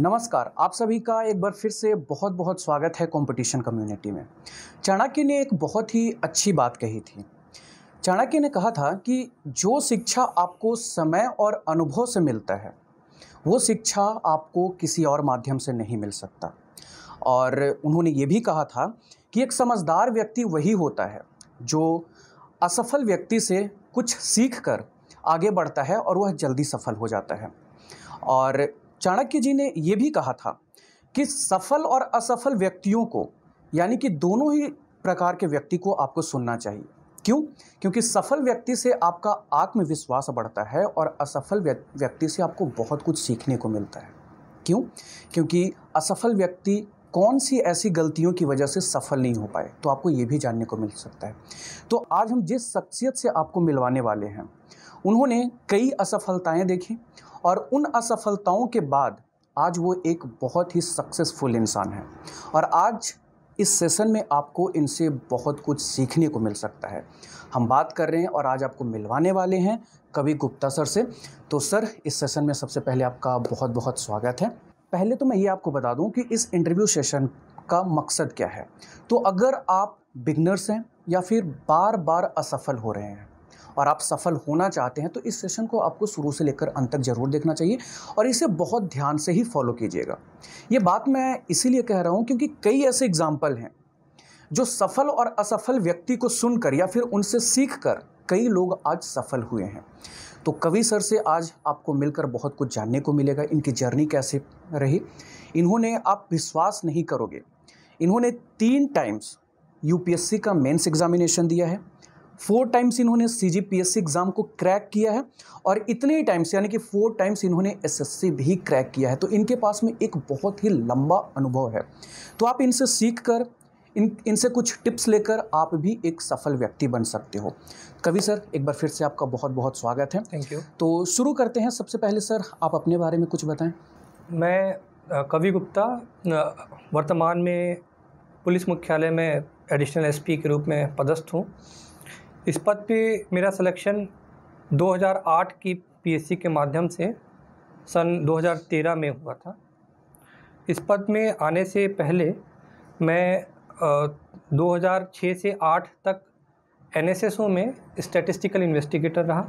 नमस्कार, आप सभी का एक बार फिर से बहुत बहुत स्वागत है कंपटीशन कम्युनिटी में। चाणक्य ने एक बहुत ही अच्छी बात कही थी। चाणक्य ने कहा था कि जो शिक्षा आपको समय और अनुभव से मिलता है, वो शिक्षा आपको किसी और माध्यम से नहीं मिल सकता। और उन्होंने ये भी कहा था कि एक समझदार व्यक्ति वही होता है, जो असफल व्यक्ति से कुछ सीख कर आगे बढ़ता है और वह जल्दी सफल हो जाता है। और चाणक्य जी ने ये भी कहा था कि सफल और असफल व्यक्तियों को, यानी कि दोनों ही प्रकार के व्यक्ति को आपको सुनना चाहिए। क्यों? क्योंकि सफल व्यक्ति से आपका आत्मविश्वास बढ़ता है और असफल व्यक्ति से आपको बहुत कुछ सीखने को मिलता है। क्यों? क्योंकि असफल व्यक्ति कौन सी ऐसी गलतियों की वजह से सफल नहीं हो पाए तो आपको ये भी जानने को मिल सकता है। तो आज हम जिस शख्सियत से आपको मिलवाने वाले हैं, उन्होंने कई असफलताएँ देखी और उन असफलताओं के बाद आज वो एक बहुत ही सक्सेसफुल इंसान है। और आज इस सेशन में आपको इनसे बहुत कुछ सीखने को मिल सकता है। हम बात कर रहे हैं और आज आपको मिलवाने वाले हैं कवि गुप्ता सर से। तो सर, इस सेशन में सबसे पहले आपका बहुत बहुत स्वागत है। पहले तो मैं ये आपको बता दूँ कि इस इंटरव्यू सेशन का मकसद क्या है? तो अगर आप बिगनर्स हैं या फिर बार बार असफल हो रहे हैं और आप सफल होना चाहते हैं तो इस सेशन को आपको शुरू से लेकर अंत तक ज़रूर देखना चाहिए और इसे बहुत ध्यान से ही फॉलो कीजिएगा। ये बात मैं इसीलिए कह रहा हूँ क्योंकि कई ऐसे एग्ज़ाम्पल हैं जो सफल और असफल व्यक्ति को सुनकर या फिर उनसे सीख कर कई लोग आज सफल हुए हैं। तो कवि सर से आज आपको मिलकर बहुत कुछ जानने को मिलेगा, इनकी जर्नी कैसे रही। इन्होंने, आप विश्वास नहीं करोगे, इन्होंने तीन टाइम्स यूपीएससी का मेंस एग्जामिनेशन दिया है। फोर टाइम्स इन्होंने C G P S C exam को क्रैक किया है और इतने ही टाइम्स यानी कि फोर टाइम्स इन्होंने एस एस सी भी क्रैक किया है। तो इनके पास में एक बहुत ही लंबा अनुभव है। तो आप इनसे सीख कर इन इनसे कुछ टिप्स लेकर आप भी एक सफल व्यक्ति बन सकते हो। कवि सर एक बार फिर से आपका बहुत बहुत स्वागत है। थैंक यू तो शुरू करते हैं। सबसे पहले सर आप अपने बारे में कुछ बताएँ। मैं कवि गुप्ता वर्तमान में पुलिस मुख्यालय में एडिशनल एसपी के रूप में पदस्थ हूँ। इस पद पे मेरा सिलेक्शन 2008 की पीएससी के माध्यम से सन 2013 में हुआ था। इस पद में आने से पहले मैं आ, 2006 से 8 तक एनएसएसओ में स्टैटिस्टिकल इन्वेस्टिगेटर रहा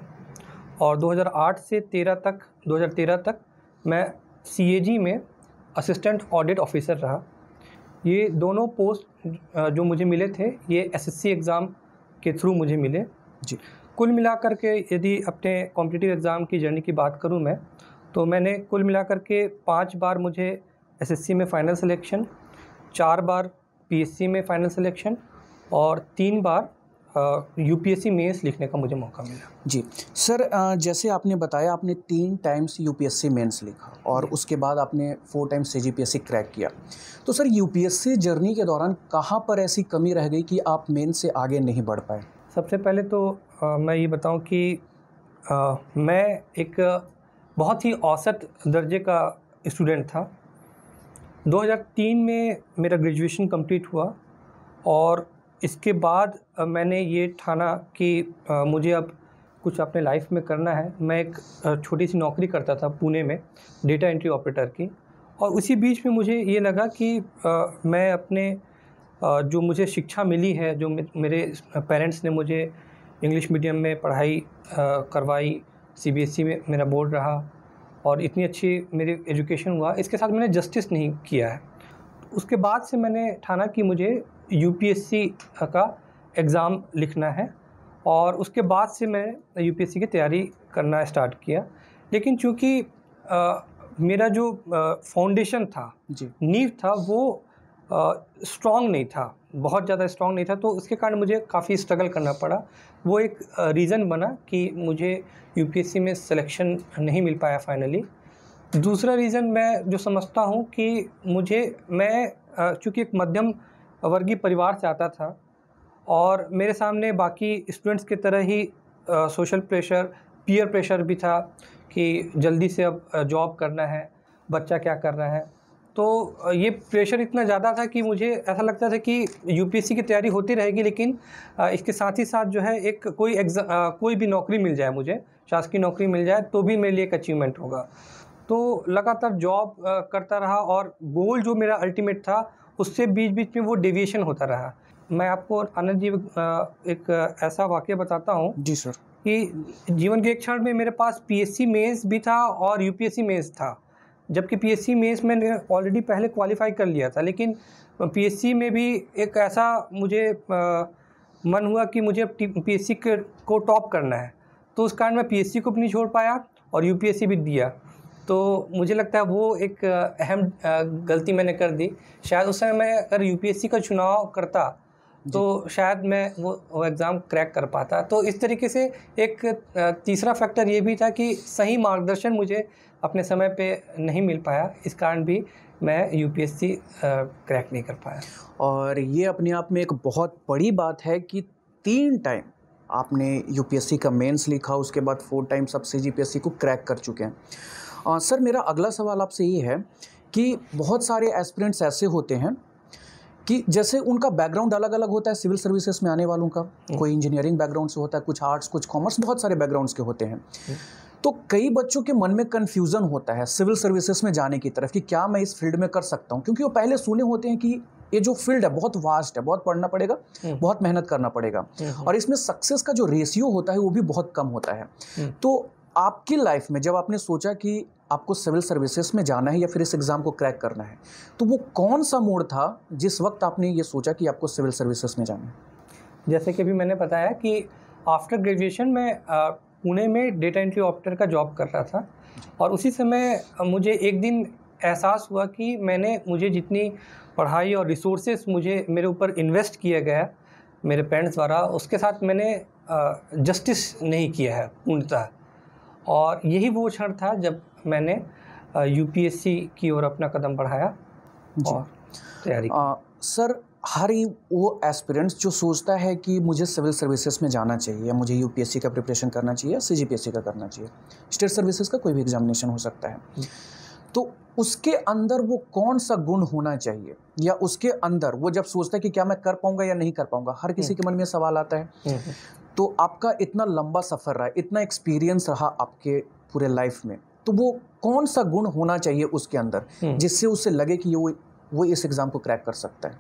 और 2008 से 13 तक 2013 तक मैं सीएजी में असिस्टेंट ऑडिट ऑफिसर रहा। ये दोनों पोस्ट जो मुझे मिले थे ये एसएससी एग्ज़ाम के थ्रू मुझे मिले। जी। कुल मिलाकर के यदि अपने कॉम्पिटिटिव एग्ज़ाम की जर्नी की बात करूँ मैं तो मैंने कुल मिलाकर के पाँच बार मुझे एसएससी में फ़ाइनल सिलेक्शन चार बार पीएससी में फ़ाइनल सिलेक्शन और तीन बार यूपीएससी मेंस लिखने का मुझे मौका मिला। जी। सर जैसे आपने बताया आपने तीन टाइम्स यूपीएससी मेंस लिखा और उसके बाद आपने फोर टाइम्स सी क्रैक किया। तो सर यूपीएससी जर्नी के दौरान कहाँ पर ऐसी कमी रह गई कि आप मेन से आगे नहीं बढ़ पाए? सबसे पहले तो आ, मैं ये बताऊँ कि आ, मैं एक बहुत ही औसत दर्जे का स्टूडेंट था। 2003 में मेरा ग्रेजुएशन कंप्लीट हुआ और इसके बाद मैंने ये ठाना कि मुझे अब कुछ अपने लाइफ में करना है। मैं एक छोटी सी नौकरी करता था पुणे में, डेटा एंट्री ऑपरेटर की। और उसी बीच में मुझे ये लगा कि मैं अपने जो मुझे शिक्षा मिली है, जो मेरे पेरेंट्स ने मुझे इंग्लिश मीडियम में पढ़ाई करवाई, सीबीएसई में मेरा बोर्ड रहा और इतनी अच्छी मेरी एजुकेशन हुआ। इसके साथ मैंने जस्टिस नहीं किया है। उसके बाद से मैंने ठाना कि मुझे यूपीएससी का एग्ज़ाम लिखना है और उसके बाद से मैं यूपीएससी की तैयारी करना स्टार्ट किया। लेकिन चूँकि मेरा जो फाउंडेशन था जी। नींव था वो स्ट्रॉन्ग नहीं था बहुत ज़्यादा स्ट्रॉन्ग नहीं था तो उसके कारण मुझे काफ़ी स्ट्रगल करना पड़ा। वो एक रीज़न बना कि मुझे यूपीएससी में सिलेक्शन नहीं मिल पाया फाइनली दूसरा रीज़न मैं जो समझता हूँ कि मुझे मैं चूँकि एक मध्यम वर्गीय परिवार से आता था और मेरे सामने बाकी स्टूडेंट्स की तरह ही सोशल प्रेशर पीयर प्रेशर भी था कि जल्दी से अब जॉब करना है, बच्चा क्या कर रहा है। तो ये प्रेशर इतना ज़्यादा था कि मुझे ऐसा लगता था कि यूपीएससी की तैयारी होती रहेगी लेकिन इसके साथ ही साथ जो है एक कोई एग्ज़ाम कोई भी नौकरी मिल जाए मुझे, शासकीय नौकरी मिल जाए तो भी मेरे लिए एक अचीवमेंट होगा। तो लगातार जॉब करता रहा और गोल जो मेरा अल्टीमेट था उससे बीच बीच में वो डेविएशन होता रहा। मैं आपको आनंद जी एक ऐसा वाक्य बताता हूँ जी सर कि जीवन के एक क्षण में मेरे पास पीएससी मेंस भी था और यूपीएससी मेंस था। जबकि पीएससी मेंस मैंने ऑलरेडी पहले क्वालिफाई कर लिया था लेकिन पीएससी में भी एक ऐसा मुझे आ, मन हुआ कि मुझे पीएससी को टॉप करना है। तो उस कारण मैं पीएससी को भी नहीं छोड़ पाया और यूपीएससी भी दिया। तो मुझे लगता है वो एक अहम गलती मैंने कर दी। शायद उस समय मैं अगर यूपीएससी का चुनाव करता तो शायद मैं वो वो एग्ज़ाम क्रैक कर पाता। तो इस तरीके से एक तीसरा फैक्टर ये भी था कि सही मार्गदर्शन मुझे अपने समय पे नहीं मिल पाया। इस कारण भी मैं यूपीएससी क्रैक नहीं कर पाया। और ये अपने आप में एक बहुत बड़ी बात है कि तीन टाइम आपने यूपीएससी का मेंस लिखा उसके बाद फोर टाइम्स आप सी को क्रैक कर चुके हैं। आ, सर मेरा अगला सवाल आपसे ये है कि बहुत सारे एस्पिरेंट्स ऐसे होते हैं कि जैसे उनका बैकग्राउंड अलग अलग होता है सिविल सर्विसेज़ में आने वालों का हम्म। कोई इंजीनियरिंग बैकग्राउंड से होता है कुछ आर्ट्स कुछ कॉमर्स बहुत सारे बैकग्राउंड्स के होते हैं हम्म। तो कई बच्चों के मन में कन्फ्यूज़न होता है सिविल सर्विसेज़ में जाने की तरफ़ कि क्या मैं इस फ़ील्ड में कर सकता हूँ क्योंकि वो पहले सुने होते हैं कि ये जो फ़ील्ड है बहुत वास्ट है बहुत पढ़ना पड़ेगा हम्म। बहुत मेहनत करना पड़ेगा और इसमें सक्सेस का जो रेशियो होता है वो भी बहुत कम होता है तो आपकी लाइफ में जब आपने सोचा कि आपको सिविल सर्विसेज़ में जाना है या फिर इस एग्ज़ाम को क्रैक करना है तो वो कौन सा मोड था जिस वक्त आपने ये सोचा कि आपको सिविल सर्विसेज़ में जाना है? जैसे कि अभी मैंने बताया कि आफ्टर ग्रेजुएशन में पुणे में डेटा एंट्री ऑपरेटर का जॉब कर रहा था और उसी समय मुझे एक दिन एहसास हुआ कि मैंने मुझे जितनी पढ़ाई और रिसोर्सेज मुझे मेरे ऊपर इन्वेस्ट किया गया मेरे पेरेंट्स द्वारा उसके साथ मैंने जस्टिस नहीं किया है पूर्णतः। और यही वो क्षण था जब मैंने यूपीएससी की ओर अपना कदम बढ़ाया और तैयारी सर हर वो एस्पिरेंट्स जो सोचता है कि मुझे सिविल सर्विसेज़ में जाना चाहिए या मुझे यूपीएससी का प्रिपरेशन करना चाहिए या सीजीपीएससी का करना चाहिए स्टेट सर्विसेज़ का कोई भी एग्जामिनेशन हो सकता है। हम्म। तो उसके अंदर वो कौन सा गुण होना चाहिए या उसके अंदर वो जब सोचता है कि क्या मैं कर पाऊँगा या नहीं कर पाऊँगा हर किसी हम्म। के मन में सवाल आता है। हम्म, तो आपका इतना लंबा सफ़र रहा इतना एक्सपीरियंस रहा आपके पूरे लाइफ में तो वो कौन सा गुण होना चाहिए उसके अंदर हम्म। जिससे उसे लगे कि वो वो इस एग्ज़ाम को क्रैक कर सकता है?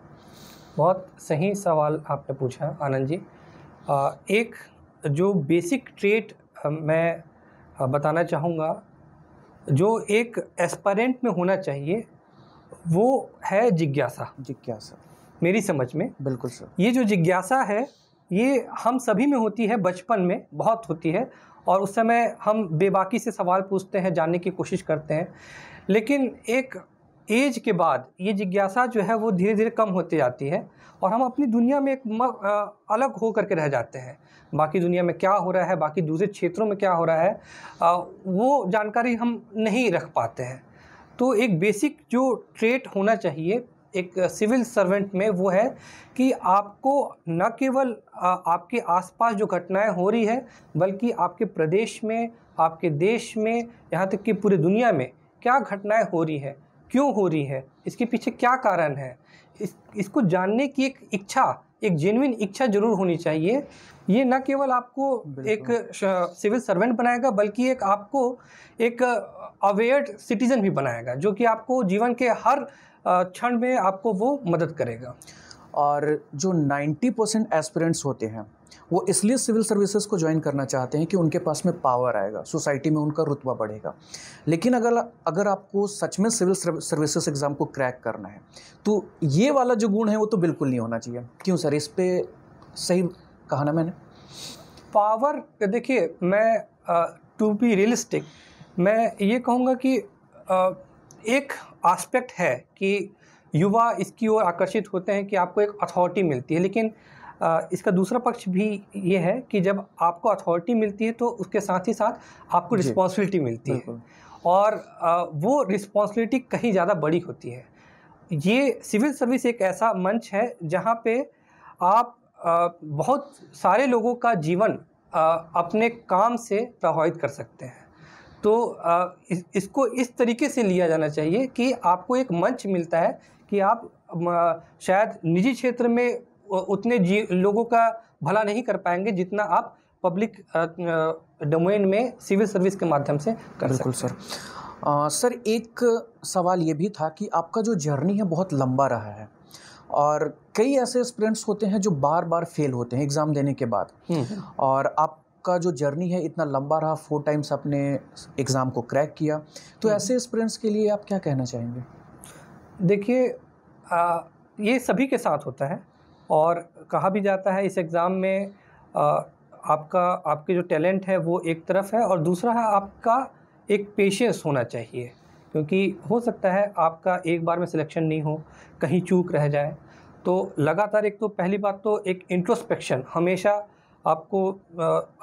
बहुत सही सवाल आपने पूछा आनंद जी। आ, एक जो बेसिक ट्रेट मैं बताना चाहूँगा जो एक एस्पायरेंट में होना चाहिए वो है जिज्ञासा। जिज्ञासा। मेरी समझ में। बिल्कुल सर। ये जो जिज्ञासा है ये हम सभी में होती है, बचपन में बहुत होती है और उस समय हम बेबाकी से सवाल पूछते हैं, जानने की कोशिश करते हैं। लेकिन एक एज के बाद ये जिज्ञासा जो है वो धीरे धीरे कम होती जाती है और हम अपनी दुनिया में एक अलग हो करके रह जाते हैं। बाकी दुनिया में क्या हो रहा है, बाकी दूसरे क्षेत्रों में क्या हो रहा है वो जानकारी हम नहीं रख पाते हैं। तो एक बेसिक जो ट्रेट होना चाहिए एक सिविल सर्वेंट में वो है कि आपको न केवल आपके आसपास जो घटनाएँ हो रही है बल्कि आपके प्रदेश में आपके देश में यहाँ तक कि पूरी दुनिया में क्या घटनाएँ हो रही है क्यों हो रही है इसके पीछे क्या कारण है? इस इसको जानने की एक इच्छा एक जेनविन इच्छा ज़रूर होनी चाहिए। ये न केवल आपको एक सिविल सर्वेंट बनाएगा बल्कि एक आपको एक अवेयर सिटीज़न भी बनाएगा जो कि आपको जीवन के हर क्षण में आपको वो मदद करेगा। और जो 90 परसेंट एस्पिरेंट्स होते हैं वो इसलिए सिविल सर्विसेज़ को ज्वाइन करना चाहते हैं कि उनके पास में पावर आएगा सोसाइटी में उनका रुतबा बढ़ेगा। लेकिन अगर अगर आपको सच में सिविल सर्विसेज़ एग्ज़ाम को क्रैक करना है तो ये वाला जो गुण है वो तो बिल्कुल नहीं होना चाहिए। क्यों सर? इस पर सही कहा ना मैंने? पावर देखिए मैं टू बी रियलिस्टिक मैं ये कहूँगा कि आ, एक आस्पेक्ट है कि युवा इसकी ओर आकर्षित होते हैं कि आपको एक अथॉरिटी मिलती है। लेकिन इसका दूसरा पक्ष भी ये है कि जब आपको अथॉरिटी मिलती है तो उसके साथ ही साथ आपको रिस्पॉन्सिबिलिटी मिलती है। और वो रिस्पॉन्सिबिलिटी कहीं ज़्यादा बड़ी होती है। ये सिविल सर्विस एक ऐसा मंच है जहाँ पे आप बहुत सारे लोगों का जीवन अपने काम से प्रभावित कर सकते हैं। तो इस, इसको इस तरीके से लिया जाना चाहिए कि आपको एक मंच मिलता है कि आप शायद निजी क्षेत्र में उतने जी लोगों का भला नहीं कर पाएँगे जितना आप पब्लिक डोमेन में सिविल सर्विस के माध्यम से कर बिल्कुल सर। आ, सर एक सवाल ये भी था कि आपका जो जर्नी है बहुत लंबा रहा है और कई ऐसे स्टूडेंट्स होते हैं जो बार बार फेल होते हैं एग्ज़ाम देने के बाद। और और आपका जो जर्नी है इतना लंबा रहा फोर टाइम्स आपने एग्ज़ाम को क्रैक किया। तो हम्म। ऐसे स्टूडेंट्स के लिए आप क्या कहना चाहेंगे? देखिए ये सभी के साथ होता है और कहा भी जाता है इस एग्ज़ाम में आ, आपका आपके जो टैलेंट है वो एक तरफ़ है और दूसरा है आपका एक पेशेंस होना चाहिए। क्योंकि हो सकता है आपका एक बार में सिलेक्शन नहीं हो कहीं चूक रह जाए। तो लगातार एक तो पहली बात तो एक इंट्रोस्पेक्शन हमेशा आपको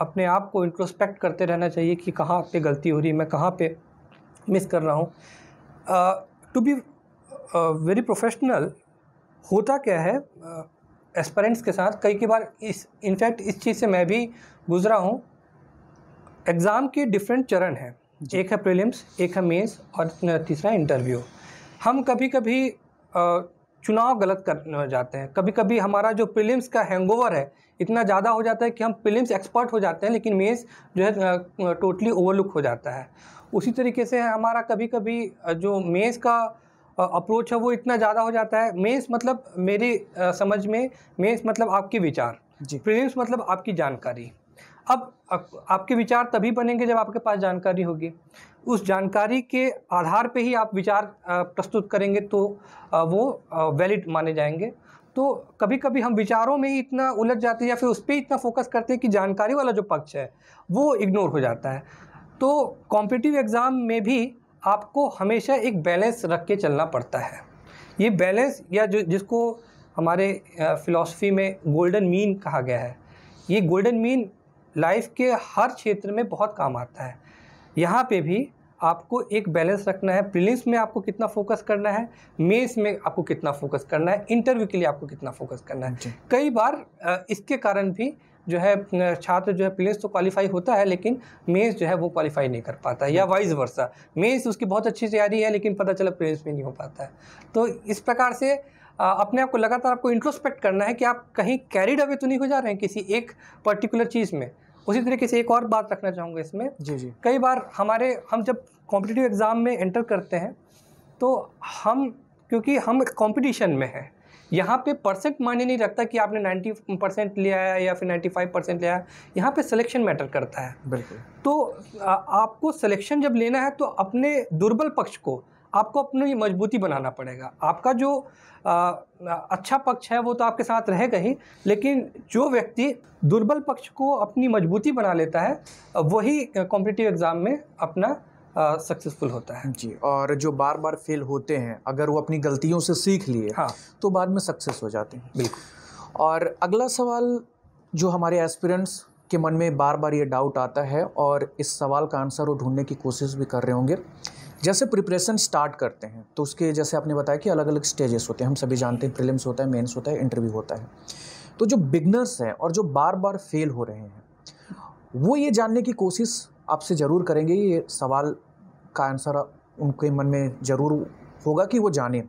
अपने आप को इंट्रोस्पेक्ट करते रहना चाहिए कि कहाँ पे गलती हो रही है मैं कहाँ पे मिस कर रहा हूँ। टू बी वेरी प्रोफेशनल होता क्या है? एस्पेरेंट्स के साथ कई कई बार इस इनफैक्ट इस चीज़ से मैं भी गुज़रा हूँ। एग्ज़ाम के डिफरेंट चरण हैं। एक है प्रीलिम्स एक है मेंस और तीसरा इंटरव्यू हम कभी कभी चुनाव गलत कर जाते हैं। कभी कभी हमारा जो प्रीलिम्स का हैंगओवर है इतना ज़्यादा हो जाता है कि हम प्रीलिम्स एक्सपर्ट हो जाते हैं लेकिन मेंस जो है टोटली ओवरलुक हो जाता है। उसी तरीके से हमारा कभी कभी जो मेंस का अप्रोच है वो इतना ज़्यादा हो जाता है। मेंस मतलब मेरी समझ में मेंस मतलब आपके विचार। जी। प्रीलिम्स मतलब आपकी जानकारी। अब आपके विचार तभी बनेंगे जब आपके पास जानकारी होगी। उस जानकारी के आधार पे ही आप विचार प्रस्तुत करेंगे तो वो वैलिड माने जाएँगे। तो कभी कभी हम विचारों में ही इतना उलझ जाते हैं या फिर उस पर इतना फोकस करते हैं कि जानकारी वाला जो पक्ष है, वो इग्नोर हो जाता है। तो कॉम्पिटिटिव एग्ज़ाम में भी आपको हमेशा एक बैलेंस रख के चलना पड़ता है। ये बैलेंस या जो, जिसको हमारे फ़िलासफ़ी में गोल्डन मीन कहा गया है, ये गोल्डन मीन लाइफ के हर क्षेत्र में बहुत काम आता है। यहाँ पे भी आपको एक बैलेंस रखना है। प्रीलिम्स में आपको कितना फोकस करना है मेंस में आपको कितना फोकस करना है इंटरव्यू के लिए आपको कितना फोकस करना है। कई बार इसके कारण भी जो है छात्र जो है प्रीलिम्स तो क्वालिफाई होता है लेकिन मेंस जो है वो क्वालिफाई नहीं कर पाता है या वाइस वर्सा। मेंस उसकी बहुत अच्छी तैयारी है लेकिन पता चला प्रीलिम्स में नहीं हो पाता है। तो इस प्रकार से अपने आप को लगातार आपको इंट्रोस्पेक्ट करना है कि आप कहीं कैरिड अवे तो नहीं हो जा रहे हैं किसी एक पर्टिकुलर चीज़ में। उसी तरीके से एक और बात रखना चाहूँगा इसमें। जी जी। कई बार हमारे हम जब कॉम्पिटिटिव एग्ज़ाम में एंटर करते हैं तो हम क्योंकि हम कंपटीशन में हैं यहाँ पे परसेंट मायने नहीं रखता कि आपने 90 परसेंट लिया है या फिर 95 परसेंट लिया है। यहाँ पे सिलेक्शन मैटर करता है। बिल्कुल। तो आ, आपको सिलेक्शन जब लेना है तो अपने दुर्बल पक्ष को आपको अपनी मजबूती बनाना पड़ेगा। आपका जो आ, अच्छा पक्ष है वो तो आपके साथ रहेगा ही लेकिन जो व्यक्ति दुर्बल पक्ष को अपनी मजबूती बना लेता है वही कॉम्पिटिटिव एग्ज़ाम में अपना सक्सेसफुल होता है। जी और जो बार बार फेल होते हैं अगर वो अपनी गलतियों से सीख लिए हाँ। तो बाद में सक्सेस हो जाते हैं। बिल्कुल। और अगला सवाल जो हमारे एस्पिरेंट्स के मन में बार बार ये डाउट आता है और इस सवाल का आंसर वो ढूँढने की कोशिश भी कर रहे होंगे जैसे प्रिपरेशन स्टार्ट करते हैं तो उसके जैसे आपने बताया कि अलग अलग स्टेजेस होते हैं। हम सभी जानते हैं प्रिलिम्स होता है मेंस होता है इंटरव्यू होता है। तो जो बिगनर्स हैं और जो बार बार फेल हो रहे हैं वो ये जानने की कोशिश आपसे ज़रूर करेंगे। ये सवाल का आंसर उनके मन में ज़रूर होगा कि वो जाने।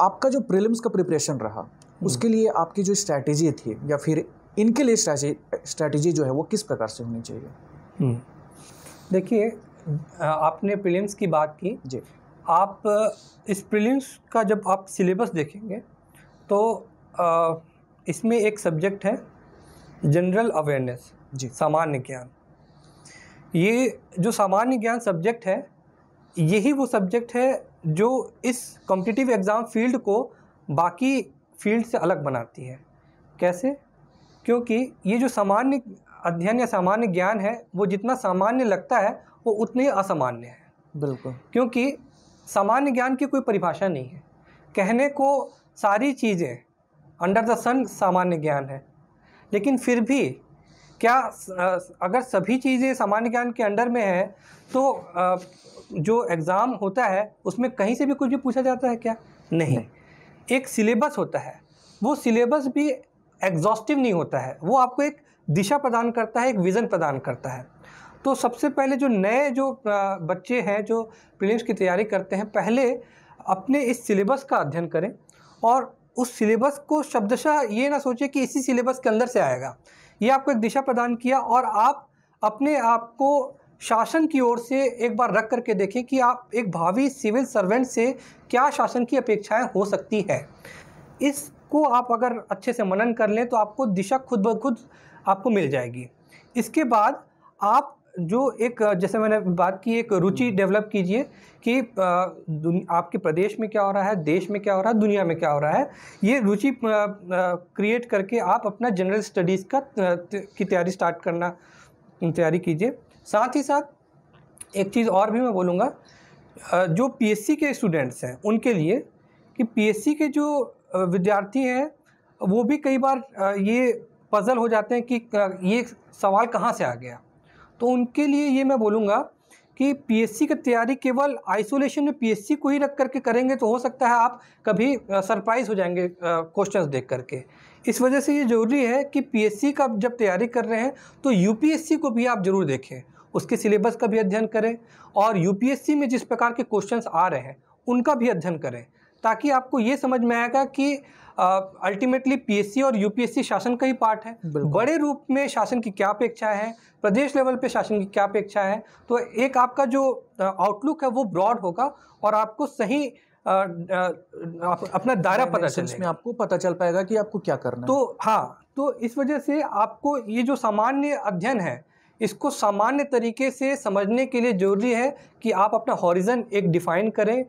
आपका जो प्रिलिम्स का प्रिपरेशन रहा उसके लिए आपकी जो स्ट्रैटेजी थी या फिर इनके लिए स्ट्रैटेजी जो है वो किस प्रकार से होनी चाहिए? हम्म। देखिए आपने प्रीलिम्स की बात की। जी। आप इस प्रीलिम्स का जब आप सिलेबस देखेंगे तो इसमें एक सब्जेक्ट है जनरल अवेयरनेस जी। सामान्य ज्ञान। ये जो सामान्य ज्ञान सब्जेक्ट है यही वो सब्जेक्ट है जो इस कॉम्पिटिटिव एग्ज़ाम फ़ील्ड को बाकी फ़ील्ड से अलग बनाती है। कैसे? क्योंकि ये जो सामान्य अध्ययन या सामान्य ज्ञान है वो जितना सामान्य लगता है वो उतने ही असामान्य है। बिल्कुल। क्योंकि सामान्य ज्ञान की कोई परिभाषा नहीं है। कहने को सारी चीज़ें अंडर द सन सामान्य ज्ञान है। लेकिन फिर भी क्या अगर सभी चीज़ें सामान्य ज्ञान के अंडर में है तो जो एग्ज़ाम होता है उसमें कहीं से भी कुछ भी पूछा जाता है क्या? नहीं, नहीं। एक सिलेबस होता है। वो सिलेबस भी एग्जॉस्टिव नहीं होता है। वो आपको एक दिशा प्रदान करता है एक विज़न प्रदान करता है। तो सबसे पहले जो नए जो बच्चे हैं, जो प्रीलिम्स की तैयारी करते हैं, पहले अपने इस सिलेबस का अध्ययन करें और उस सिलेबस को शब्दशः ये ना सोचें कि इसी सिलेबस के अंदर से आएगा। ये आपको एक दिशा प्रदान किया और आप अपने आप को शासन की ओर से एक बार रख करके देखें कि आप एक भावी सिविल सर्वेंट से क्या शासन की अपेक्षाएँ हो सकती है। इसको आप अगर अच्छे से मनन कर लें तो आपको दिशा खुद ब खुद आपको मिल जाएगी। इसके बाद आप जो एक जैसे मैंने बात की एक रुचि डेवलप कीजिए कि आपके प्रदेश में क्या हो रहा है देश में क्या हो रहा है दुनिया में क्या हो रहा है ये रुचि क्रिएट करके आप अपना जनरल स्टडीज़ का की तैयारी स्टार्ट करना तैयारी कीजिए। साथ ही साथ एक चीज़ और भी मैं बोलूँगा जो पीएससी के स्टूडेंट्स हैं उनके लिए कि पीएससी के जो विद्यार्थी हैं वो भी कई बार ये पज़ल हो जाते हैं कि ये सवाल कहाँ से आ गया? तो उनके लिए ये मैं बोलूँगा कि पीएससी की तैयारी केवल आइसोलेशन में पीएससी को ही रख करके करेंगे तो हो सकता है आप कभी सरप्राइज़ हो जाएँगे क्वेश्चंस देख करके। इस वजह से ये ज़रूरी है कि पीएससी का जब तैयारी कर रहे हैं तो यूपीएससी को भी आप ज़रूर देखें। उसके सिलेबस का भी अध्ययन करें और यूपीएससी में जिस प्रकार के क्वेश्चंस आ रहे हैं, उनका भी अध्ययन करें। ताकि आपको ये समझ में आएगा कि अल्टीमेटली uh, पीएससी और यूपीएससी शासन का ही पार्ट है। बड़े रूप में शासन की क्या अपेक्षा है? प्रदेश लेवल पे शासन की क्या अपेक्षा है? तो एक आपका जो आउटलुक है वो ब्रॉड होगा और आपको सही आ, आ, अपना दायरा पता चलेगा। में आपको पता चल पाएगा कि आपको क्या करना तो है। हाँ तो इस वजह से आपको ये जो सामान्य अध्ययन है इसको सामान्य तरीके से समझने के लिए ज़रूरी है कि आप अपना हॉरिजन एक डिफ़ाइन करें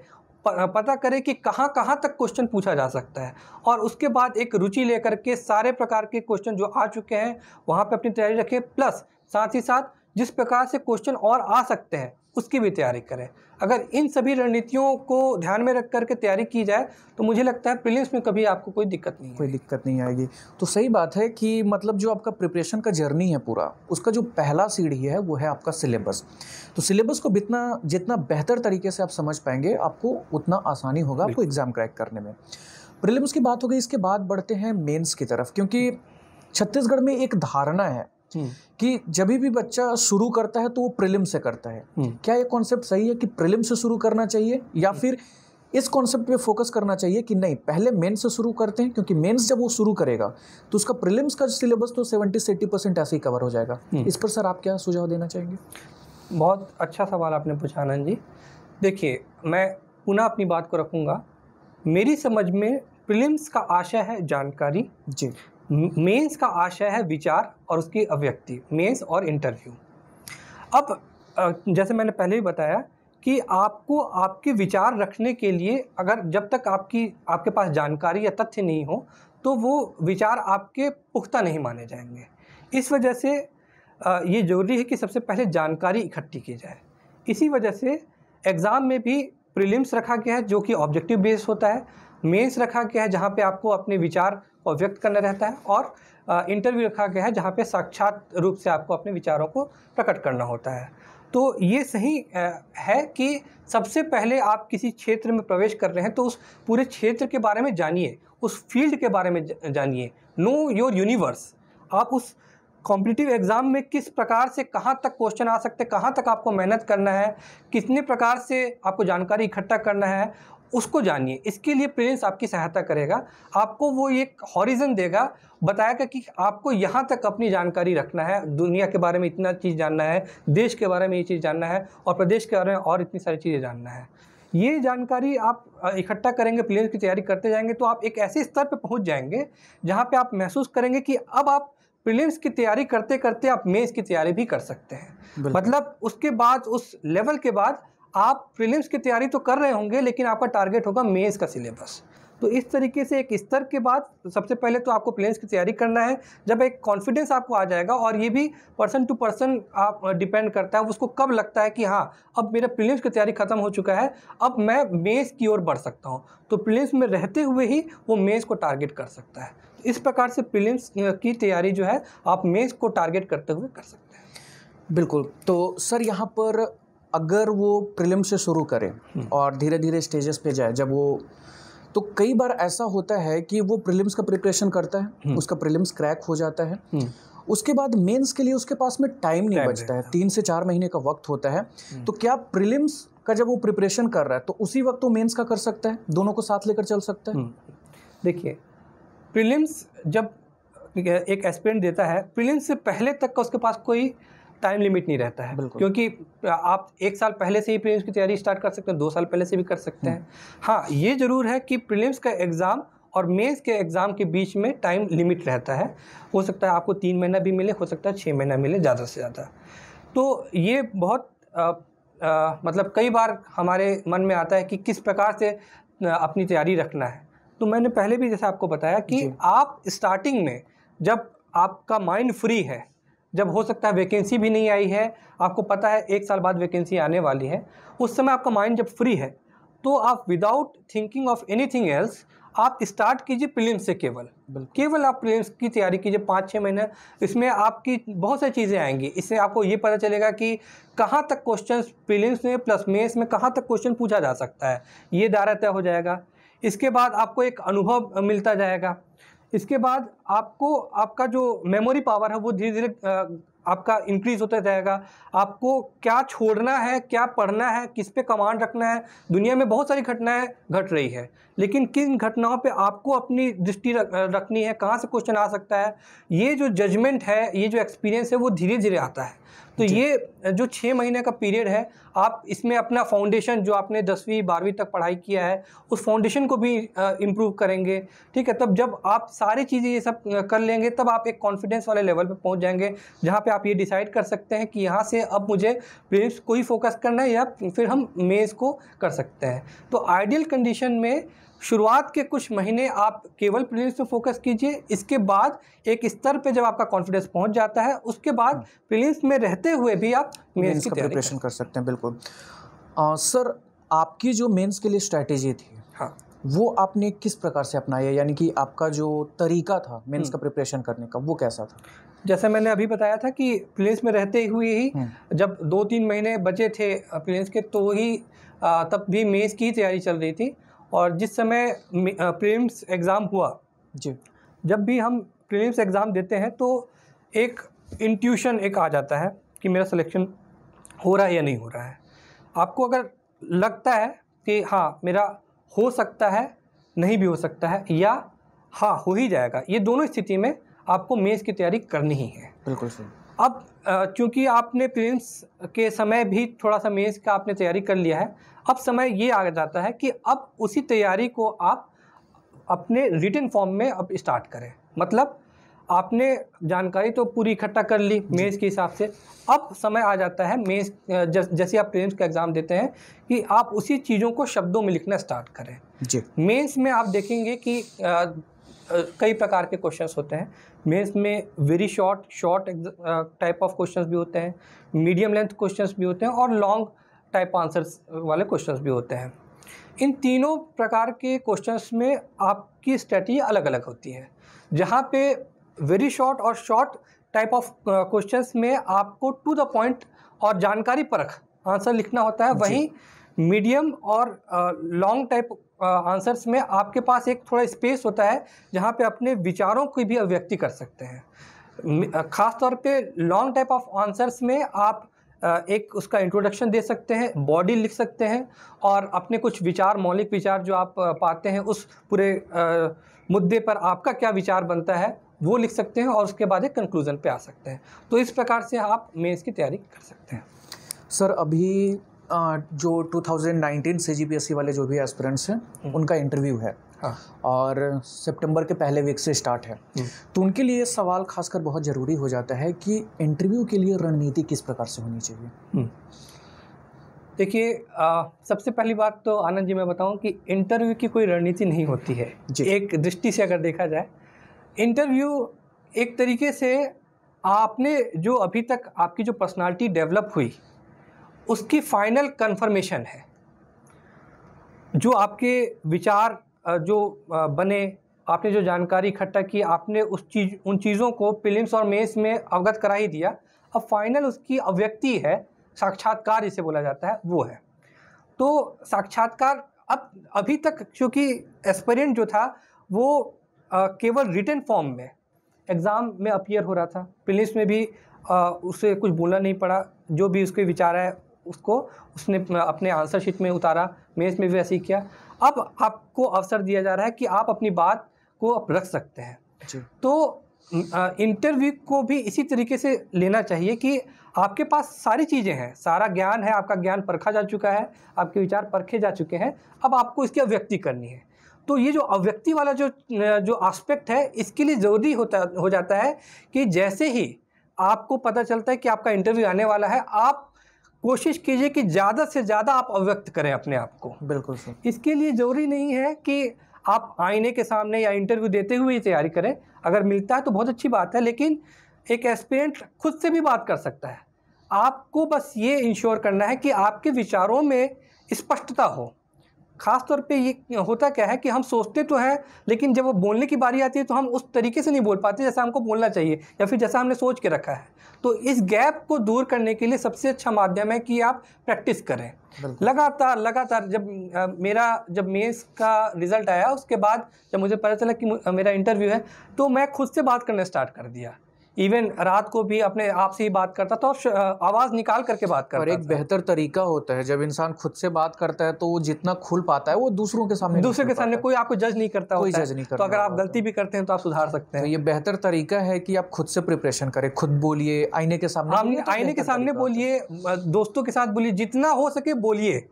पता करें कि कहाँ कहाँ तक क्वेश्चन पूछा जा सकता है। और उसके बाद एक रुचि लेकर के सारे प्रकार के क्वेश्चन जो आ चुके हैं, वहाँ पर अपनी तैयारी रखें। प्लस साथ ही साथ जिस प्रकार से क्वेश्चन और आ सकते हैं, उसकी भी तैयारी करें। अगर इन सभी रणनीतियों को ध्यान में रख करके तैयारी की जाए तो मुझे लगता है प्रीलिम्स में कभी आपको कोई दिक्कत नहीं कोई दिक्कत नहीं आएगी। तो सही बात है कि मतलब जो आपका प्रिपरेशन का जर्नी है पूरा उसका जो पहला सीढ़ी है वो है आपका सिलेबस तो सिलेबस को जितना जितना बेहतर तरीके से आप समझ पाएँगे आपको उतना आसानी होगा आपको एग्ज़ाम क्रैक करने में। प्रिलिम्स की बात हो गई इसके बाद बढ़ते हैं मेंस की तरफ़ क्योंकि छत्तीसगढ़ में एक धारणा है। कि जब भी बच्चा शुरू करता है तो वो प्रिलिम से करता है। हम्म। क्या ये कॉन्सेप्ट सही है कि प्रिलिम से शुरू करना चाहिए या हम्म। फिर इस कॉन्सेप्ट पे फोकस करना चाहिए कि नहीं पहले मेंस से शुरू करते हैं क्योंकि मेंस जब वो शुरू करेगा तो उसका प्रिलिम्स का सिलेबस तो सेवेंटी से एट्टी परसेंट ऐसे ही कवर हो जाएगा। इस पर सर आप क्या सुझाव देना चाहेंगे? बहुत अच्छा सवाल आपने पूछा आनंद जी। देखिए मैं पुनः अपनी बात को रखूँगा। मेरी समझ में प्रिलिम्स का आशय है जानकारी। जी। मेंस का आशय है विचार और उसकी अभिव्यक्ति मेंस और इंटरव्यू अब जैसे मैंने पहले ही बताया कि आपको आपके विचार रखने के लिए अगर जब तक आपकी, आपके पास जानकारी या तथ्य नहीं हो तो वो विचार आपके पुख्ता नहीं माने जाएँगे। इस वजह से ये ज़रूरी है कि सबसे पहले जानकारी इकट्ठी की जाए। इसी वजह से एग्ज़ाम में भी प्रीलिम्स रखा गया है जो कि ऑब्जेक्टिव बेस होता है मेंस रखा गया है जहाँ पे आपको अपने विचार को व्यक्त करना रहता है और इंटरव्यू रखा गया है जहाँ पे साक्षात रूप से आपको अपने विचारों को प्रकट करना होता है। तो ये सही है कि सबसे पहले आप किसी क्षेत्र में प्रवेश कर रहे हैं तो उस पूरे क्षेत्र के बारे में जानिए, उस फ़ील्ड के बारे में जानिए। Know your universe. आप उस कॉम्पिटिटिव एग्ज़ाम में किस प्रकार से कहाँ तक क्वेश्चन आ सकते हैं, कहाँ तक आपको मेहनत करना है, कितने प्रकार से आपको जानकारी इकट्ठा करना है उसको जानिए। इसके लिए प्रेरेंस आपकी सहायता करेगा। आपको वो एक हॉरिजन देगा बताएगा कि आपको यहाँ तक अपनी जानकारी रखना है। दुनिया के बारे में इतना चीज़ जानना है देश के बारे में ये चीज़ जानना है और प्रदेश के बारे में और इतनी सारी चीज़ें जानना है। ये जानकारी आप इकट्ठा करेंगे प्लेयर्स की तैयारी करते जाएँगे तो आप एक ऐसे स्तर पर पहुँच जाएँगे जहाँ पर आप महसूस करेंगे कि अब आप प्रीलिम्स की तैयारी करते करते आप मेंस की तैयारी भी कर सकते हैं। मतलब उसके बाद उस लेवल के बाद आप प्रीलिम्स की तैयारी तो कर रहे होंगे, लेकिन आपका टारगेट होगा मेंस का सिलेबस तो इस तरीके से एक स्तर के बाद सबसे पहले तो आपको प्लेन्स की तैयारी करना है, जब एक कॉन्फिडेंस आपको आ जाएगा और ये भी पर्सन टू पर्सन आप डिपेंड करता है उसको कब लगता है कि हाँ अब मेरा प्रीलिम्स की तैयारी खत्म हो चुका है, अब मैं मेंस की ओर बढ़ सकता हूँ। तो प्रीलिम्स में रहते हुए ही वो मेंस को टारगेट कर सकता है। इस प्रकार से प्रीलिम्स की तैयारी जो है, आप मेंस को टारगेट करते हुए कर सकते हैं। बिल्कुल। तो सर, यहाँ पर अगर वो प्रिलिम से शुरू करे हम्म। और धीरे धीरे स्टेजेस पे जाए जब वो तो कई बार ऐसा होता है कि वो प्रिलिम्स का प्रिपरेशन करता है हम्म। उसका प्रिलिम्स क्रैक हो जाता है। हम्म। उसके बाद मेंस के लिए उसके पास में टाइम नहीं बचता है तीन से चार महीने का वक्त होता है। तो क्या प्रिलिम्स का जब वो प्रिपरेशन कर रहा है तो उसी वक्त वो मेंस का कर सकता है? दोनों को साथ लेकर चल सकता है? देखिए प्रिलिम्स जब एक एस्पिरेंट देता है प्रिलिम्स से पहले तक का उसके पास कोई टाइम लिमिट नहीं रहता है। क्योंकि आप एक साल पहले से ही प्रीलिम्स की तैयारी स्टार्ट कर सकते हैं दो साल पहले से भी कर सकते हैं। हाँ ये ज़रूर है कि प्रीलिम्स का एग्ज़ाम और मेंस के एग्ज़ाम के बीच में टाइम लिमिट रहता है। हो सकता है आपको तीन महीना भी मिले हो सकता है छः महीना मिले ज़्यादा से ज़्यादा। तो ये बहुत अ, अ, मतलब कई बार हमारे मन में आता है कि किस प्रकार से अपनी तैयारी रखना है। तो मैंने पहले भी जैसे आपको बताया कि आप स्टार्टिंग में जब आपका माइंड फ्री है जब हो सकता है वैकेंसी भी नहीं आई है आपको पता है एक साल बाद वैकेंसी आने वाली है उस समय आपका माइंड जब फ्री है तो आप without thinking of anything else आप स्टार्ट कीजिए प्रीलिम्स से केवल। केवल आप प्रीलिम्स की तैयारी कीजिए पाँच छः महीने इसमें आपकी बहुत सारी चीज़ें आएँगी। इससे आपको ये पता चलेगा कि कहाँ तक क्वेश्चन प्रीलिम्स में प्लस मेंस में कहाँ तक क्वेश्चन पूछा जा सकता है। ये दायरा तय हो जाएगा। इसके बाद आपको एक अनुभव मिलता जाएगा। इसके बाद आपको आपका जो मेमोरी पावर है वो धीरे धीरे आपका इंक्रीज होता जाएगा। आपको क्या छोड़ना है क्या पढ़ना है किस पे कमांड रखना है दुनिया में बहुत सारी घटनाएँ घट रही है। लेकिन किन घटनाओं पे आपको अपनी दृष्टि रख, रखनी है कहाँ से क्वेश्चन आ सकता है ये जो जजमेंट है ये जो एक्सपीरियंस है वो धीरे धीरे आता है। तो ये जो छः महीने का पीरियड है आप इसमें अपना फाउंडेशन जो आपने दसवीं बारहवीं तक पढ़ाई किया है उस फाउंडेशन को भी इम्प्रूव करेंगे ठीक है? तब जब आप सारी चीज़ें ये सब कर लेंगे तब आप एक कॉन्फिडेंस वाले लेवल पर पहुँच जाएँगे जहाँ पे आप ये डिसाइड कर सकते हैं कि यहाँ से अब मुझे प्रीलिम्स को ही फोकस करना है या फिर हम मेज़ को कर सकते हैं। तो आइडियल कंडीशन में शुरुआत के कुछ महीने आप केवल प्रीलिम्स पे फोकस कीजिए इसके बाद एक स्तर पे जब आपका कॉन्फिडेंस पहुँच जाता है उसके बाद प्रीलिम्स में रहते हुए भी आप मेंस की प्रिपरेशन कर सकते हैं बिल्कुल। अ, सर आपकी जो मेंस के लिए स्ट्रैटेजी थी हाँ। वो आपने किस प्रकार से अपनाया यानी कि आपका जो तरीका था मेंस हम्म। का प्रिपरेशन करने का वो कैसा था? जैसे मैंने अभी बताया था कि प्लेन्स में रहते हुए ही हम्म। जब दो तीन महीने बचे थे प्लेन्स के तो ही आ, तब भी मेंस की तैयारी चल रही थी। और जिस समय प्रीलिम्स एग्ज़ाम हुआ जी। जब भी हम प्रीलिम्स एग्ज़ाम देते हैं तो एक इंट्यूशन एक आ जाता है कि मेरा सिलेक्शन हो रहा है या नहीं हो रहा है। आपको अगर लगता है कि हाँ मेरा हो सकता है नहीं भी हो सकता है या हाँ हो ही जाएगा ये दोनों स्थिति में आपको मेज़ की तैयारी करनी ही है। बिल्कुल सही। अब चूँकि आपने प्रीलिम्स के समय भी थोड़ा सा मेंस का आपने तैयारी कर लिया है अब समय ये आ जाता है कि अब उसी तैयारी को आप अपने रिटर्न फॉर्म में अब स्टार्ट करें। मतलब आपने जानकारी तो पूरी इकट्ठा कर ली मेंस के हिसाब से। अब समय आ जाता है मेंस जैसे आप प्रीलिम्स का एग्ज़ाम देते हैं कि आप उसी चीज़ों को शब्दों में लिखना स्टार्ट करें। जी। मेंस में आप देखेंगे कि कई प्रकार के क्वेश्चंस होते हैं। मेंस में very short short type of questions भी होते हैं मीडियम लेंथ क्वेश्चंस भी होते हैं और लॉन्ग टाइप आंसर्स वाले क्वेश्चंस भी होते हैं। इन तीनों प्रकार के क्वेश्चंस में आपकी स्ट्रेटजी अलग अलग होती है। जहाँ पे वेरी शॉर्ट और शॉर्ट टाइप ऑफ़ क्वेश्चंस में आपको टू द पॉइंट और जानकारी परख आंसर लिखना होता है वहीं मीडियम और लॉन्ग टाइप आंसर्स में आपके पास एक थोड़ा स्पेस होता है जहाँ पे अपने विचारों की भी अभिव्यक्ति कर सकते हैं। खास तौर पे लॉन्ग टाइप ऑफ़ आंसर्स में आप एक उसका इंट्रोडक्शन दे सकते हैं बॉडी लिख सकते हैं और अपने कुछ विचार, मौलिक विचार जो आप पाते हैं उस पूरे मुद्दे पर आपका क्या विचार बनता है वो लिख सकते हैं और उसके बाद एक कंक्लूजन पे आ सकते हैं। तो इस प्रकार से आप मेंस की तैयारी कर सकते हैं। सर, अभी जो 2019 से जी वाले जो भी एस्पिरेंट्स हैं उनका इंटरव्यू है। हाँ। और सितंबर के पहले वीक से स्टार्ट है। तो उनके लिए सवाल खासकर बहुत ज़रूरी हो जाता है कि इंटरव्यू के लिए रणनीति किस प्रकार से होनी चाहिए। हम्म। देखिए सबसे पहली बात तो आनंद जी मैं बताऊँ कि इंटरव्यू की कोई रणनीति नहीं होती है। एक दृष्टि से अगर देखा जाए इंटरव्यू एक तरीके से आपने जो अभी तक आपकी जो पर्सनालिटी डेवलप हुई उसकी फाइनल कन्फर्मेशन है। जो आपके विचार जो बने आपने जो जानकारी इकट्ठा की आपने उस चीज़ उन चीज़ों को प्रीलिम्स और मेंस में अवगत करा ही दिया अब फाइनल उसकी अभिव्यक्ति है साक्षात्कार जिसे बोला जाता है वो है। तो साक्षात्कार अब अभी तक क्योंकि एस्पिरेंट जो था वो अ, केवल रिटर्न फॉर्म में एग्ज़ाम में अपियर हो रहा था। प्रीलिम्स में भी अ, उसे कुछ बोलना नहीं पड़ा जो भी उसके विचार है उसको उसने अपने आंसर शीट में उतारा मेंस में भी वैसे ही किया। अब आपको अवसर दिया जा रहा है कि आप अपनी बात को आप रख सकते हैं। जी। तो इंटरव्यू को भी इसी तरीके से लेना चाहिए कि आपके पास सारी चीज़ें हैं। सारा ज्ञान है आपका ज्ञान परखा जा चुका है आपके विचार परखे जा चुके हैं। अब आपको इसकी अभिव्यक्ति करनी है। तो ये जो अव्यक्ति वाला जो जो एस्पेक्ट है इसके लिए ज़रूरी होता हो जाता है कि जैसे ही आपको पता चलता है कि आपका इंटरव्यू आने वाला है आप कोशिश कीजिए कि ज़्यादा से ज़्यादा आप अव्यक्त करें अपने आप को। बिल्कुल सर। इसके लिए ज़रूरी नहीं है कि आप आईने के सामने या इंटरव्यू देते हुए तैयारी करें। अगर मिलता है तो बहुत अच्छी बात है लेकिन एक एस्पिरेंट खुद से भी बात कर सकता है। आपको बस ये इंश्योर करना है कि आपके विचारों में स्पष्टता हो। ख़ास तौर पे ये होता क्या है कि हम सोचते तो हैं लेकिन जब वो बोलने की बारी आती है तो हम उस तरीके से नहीं बोल पाते जैसा हमको बोलना चाहिए या फिर जैसा हमने सोच के रखा है। तो इस गैप को दूर करने के लिए सबसे अच्छा माध्यम है कि आप प्रैक्टिस करें। लगातार लगातार जब आ, मेरा जब मेंस का रिज़ल्ट आया उसके बाद जब मुझे पता चला कि मेरा इंटरव्यू है तो मैं खुद से बात करना स्टार्ट कर दिया। इवन रात को भी अपने आप से ही बात करता था और आवाज़ निकाल करके बात करता और एक बेहतर तरीका होता है जब इंसान खुद से बात करता है तो वो जितना खुल पाता है वो दूसरों के सामने दूसरे के सामने कोई आपको जज नहीं करता कोई जज नहीं करता तो अगर आप गलती भी करते हैं तो आप सुधार सकते हैं। तो ये बेहतर तरीका है कि आप खुद से प्रिपरेशन करें खुद बोलिए आईने के सामने तो आईने के सामने बोलिए दोस्तों के साथ बोलिए जितना हो सके बोलिए।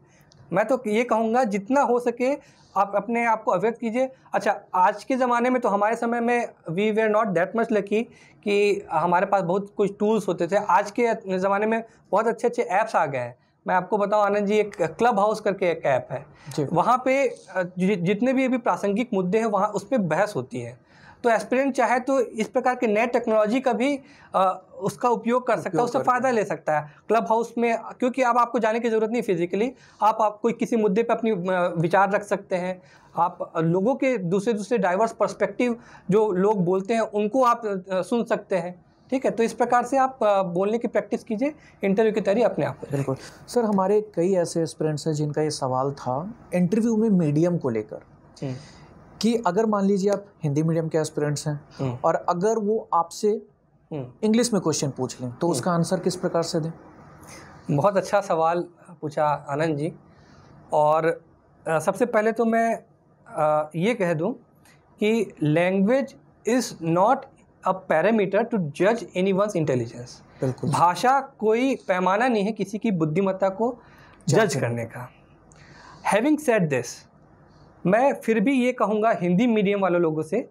मैं तो ये कहूँगा जितना हो सके आप अपने आप को अव्यक्त कीजिए। अच्छा आज के ज़माने में तो हमारे समय में we were not that much lucky कि हमारे पास बहुत कुछ टूल्स होते थे। आज के ज़माने में बहुत अच्छे अच्छे ऐप्स आ गए हैं। मैं आपको बताऊँ आनंद जी एक क्लब हाउस करके एक ऐप है। वहाँ पे जितने भी अभी प्रासंगिक मुद्दे हैं वहाँ उस पर बहस होती है। तो एस्पिरेंट चाहे तो इस प्रकार के नए टेक्नोलॉजी का भी आ, उसका उपयोग कर सकता है उससे फ़ायदा ले सकता है। क्लब हाउस में क्योंकि अब आपको जाने की ज़रूरत नहीं फिजिकली आप आप कोई किसी मुद्दे पर अपनी विचार रख सकते हैं। आप लोगों के दूसरे दूसरे डाइवर्स पर्सपेक्टिव जो लोग बोलते हैं उनको आप सुन सकते हैं। ठीक है? तो इस प्रकार से आप बोलने की प्रैक्टिस कीजिए इंटरव्यू की तैयारी अपने आप बिल्कुल। सर हमारे कई ऐसे एस्पिरेंट्स हैं जिनका ये सवाल था इंटरव्यू में मीडियम को लेकर। कि अगर मान लीजिए आप हिंदी मीडियम के एस्पिरेंट्स हैं हम्म। और अगर वो आपसे इंग्लिश हम्म। में क्वेश्चन पूछ लें तो उसका आंसर किस प्रकार से दें? बहुत अच्छा सवाल पूछा आनंद जी। और सबसे पहले तो मैं ये कह दूँ कि language is not a parameter to जज एनी वंस इंटेलिजेंस बिल्कुल। भाषा कोई पैमाना नहीं है किसी की बुद्धिमत्ता को जज करने का। हैविंग सेड दिस मैं फिर भी ये कहूँगा हिंदी मीडियम वाले लोगों से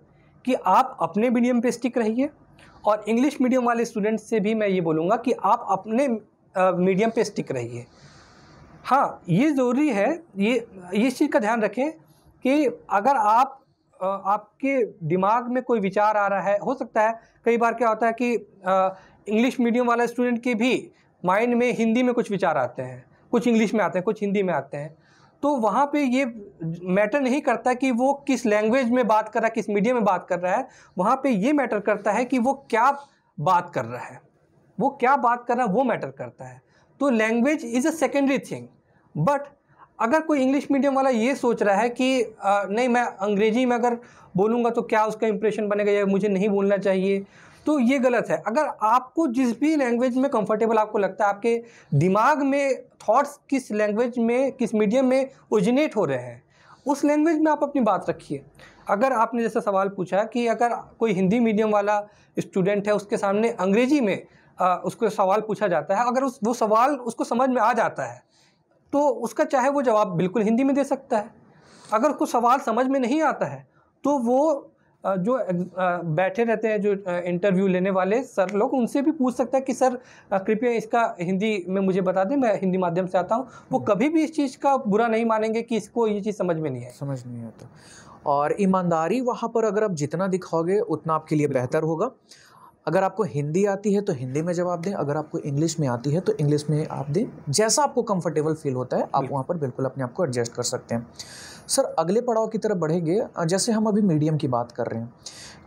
कि आप अपने मीडियम पे स्टिक रहिए और इंग्लिश मीडियम वाले स्टूडेंट से भी मैं ये बोलूँगा कि आप अपने मीडियम पे स्टिक रहिए। हाँ ये ज़रूरी है, ये ये चीज़ का ध्यान रखें कि अगर आप आपके दिमाग में कोई विचार आ रहा है, हो सकता है, कई बार क्या होता है कि इंग्लिश मीडियम वाला स्टूडेंट के भी माइंड में हिंदी में कुछ विचार आते हैं, कुछ इंग्लिश में आते हैं, कुछ हिंदी में आते हैं। तो वहाँ पे ये मैटर नहीं करता कि वो किस लैंग्वेज में बात कर रहा है किस मीडियम में बात कर रहा है। वहाँ पे ये मैटर करता है कि वो क्या बात कर रहा है। वो क्या बात कर रहा है वो मैटर करता है। तो language is a secondary thing but अगर कोई इंग्लिश मीडियम वाला ये सोच रहा है कि आ, नहीं मैं अंग्रेज़ी में अगर बोलूँगा तो क्या उसका इंप्रेशन बनेगा या मुझे नहीं बोलना चाहिए? तो ये गलत है। अगर आपको जिस भी लैंग्वेज में कंफर्टेबल आपको लगता है आपके दिमाग में थॉट्स किस लैंग्वेज में किस मीडियम में ओरिजिनेट हो रहे हैं उस लैंग्वेज में आप अपनी बात रखिए। अगर आपने जैसा सवाल पूछा कि अगर कोई हिंदी मीडियम वाला स्टूडेंट है उसके सामने अंग्रेज़ी में आ, उसको सवाल पूछा जाता है अगर उस वो सवाल उसको समझ में आ जाता है तो उसका चाहे वो जवाब बिल्कुल हिंदी में दे सकता है। अगर उसको सवाल समझ में नहीं आता है तो वो जो बैठे रहते हैं जो इंटरव्यू लेने वाले सर लोग उनसे भी पूछ सकता है कि सर कृपया इसका हिंदी में मुझे बता दें मैं हिंदी माध्यम से आता हूँ। वो हम्म। कभी भी इस चीज़ का बुरा नहीं मानेंगे कि इसको ये चीज़ समझ में नहीं है समझ नहीं आता। और ईमानदारी वहाँ पर अगर आप जितना दिखाओगे उतना आपके लिए बेहतर होगा। अगर आपको हिंदी आती है तो हिंदी में जवाब दें। अगर आपको इंग्लिश में आती है तो इंग्लिश में आप दें। जैसा आपको कंफर्टेबल फील होता है आप वहाँ पर बिल्कुल अपने आप को एडजस्ट कर सकते हैं। सर अगले पड़ाव की तरफ़ बढ़ेंगे। जैसे हम अभी मीडियम की बात कर रहे हैं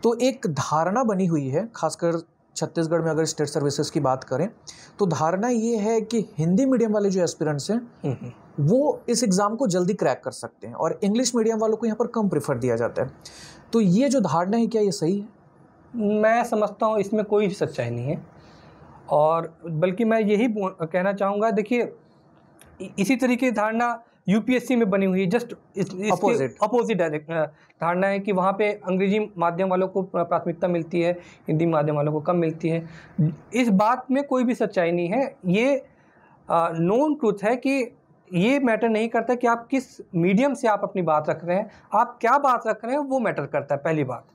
तो एक धारणा बनी हुई है खासकर छत्तीसगढ़ में अगर स्टेट सर्विसेज़ की बात करें तो धारणा ये है कि हिंदी मीडियम वाले जो एस्पिरेंट्स हैं हम्म, हम्म। वो इस एग्ज़ाम को जल्दी क्रैक कर सकते हैं और इंग्लिश मीडियम वालों को यहाँ पर कम प्रेफर दिया जाता है। तो ये जो धारणा है क्या ये सही है? मैं समझता हूँ इसमें कोई सच्चाई नहीं है। और बल्कि मैं यही कहना चाहूँगा देखिए इसी तरीके की धारणा यूपीएससी में बनी हुई है जस्ट Opposite. अपोजिट डायरेक्ट धारणा है कि वहाँ पे अंग्रेज़ी माध्यम वालों को प्राथमिकता मिलती है हिंदी माध्यम वालों को कम मिलती है। इस बात में कोई भी सच्चाई नहीं है। ये नोन ट्रूथ है कि ये मैटर नहीं करता कि आप किस मीडियम से आप अपनी बात रख रहे हैं। आप क्या बात रख रहे हैं वो मैटर करता है पहली बात।